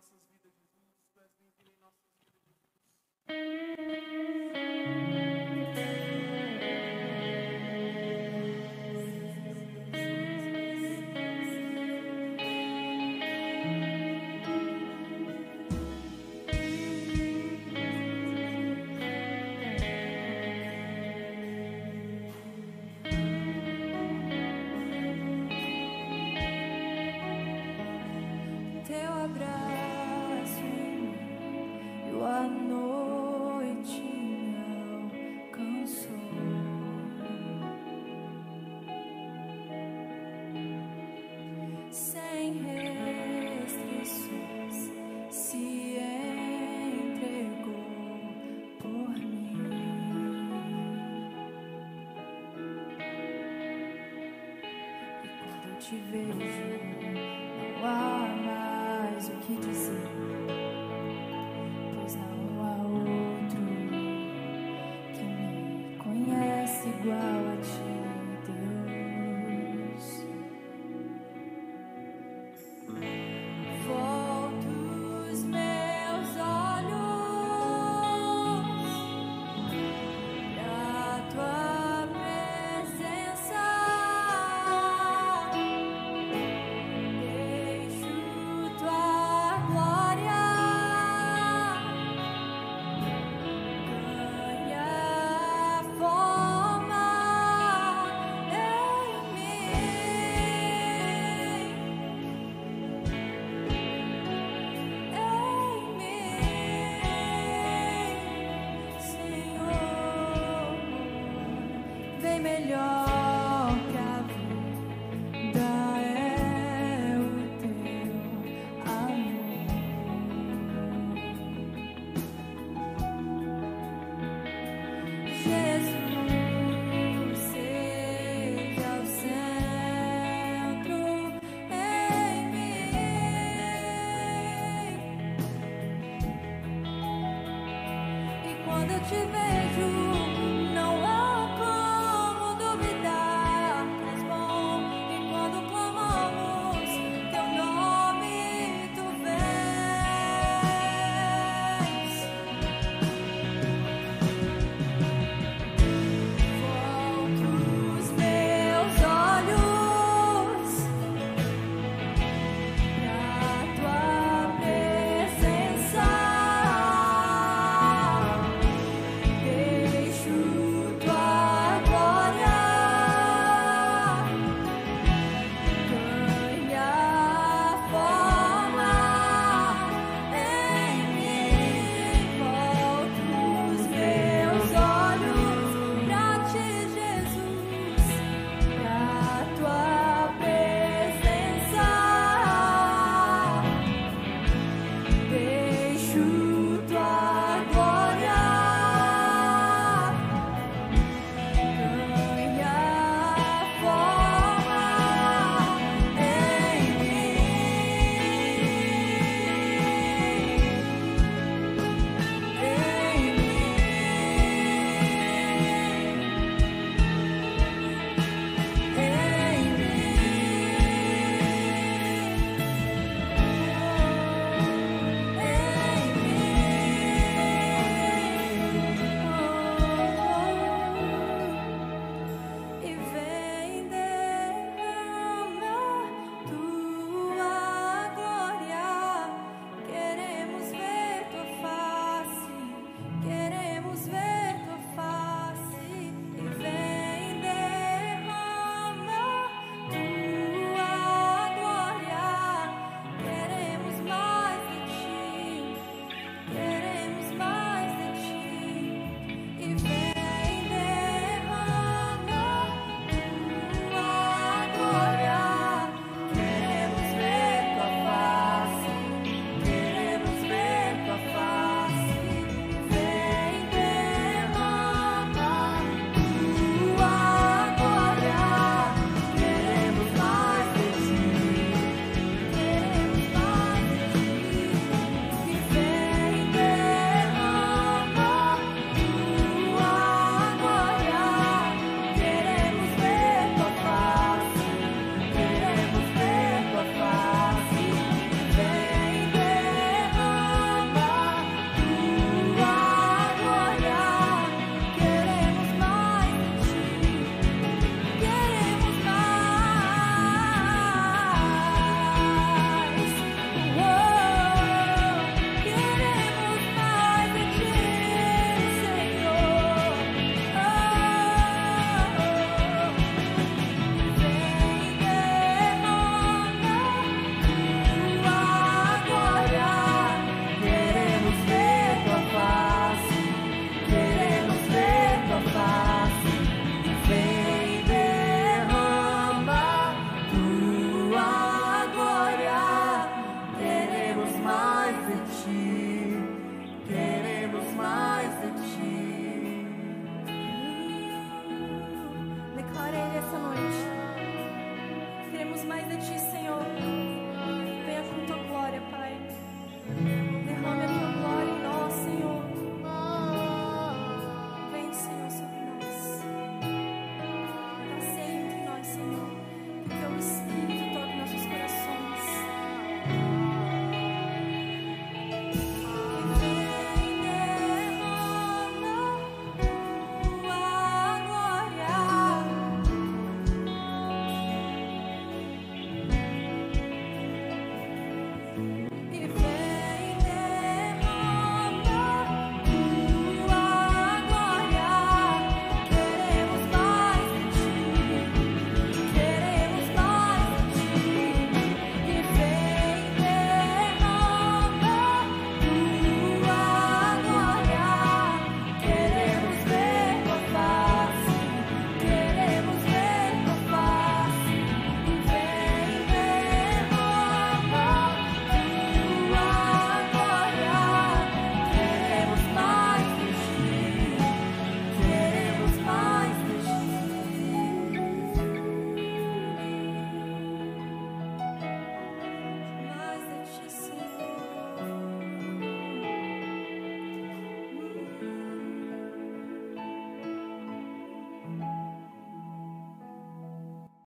nossas vidas, Jesus. Tu és bem-vindo em nossas vidas, Jesus. Te vejo, não há mais o que dizer, pois não há outro que me conhece igual คิดไ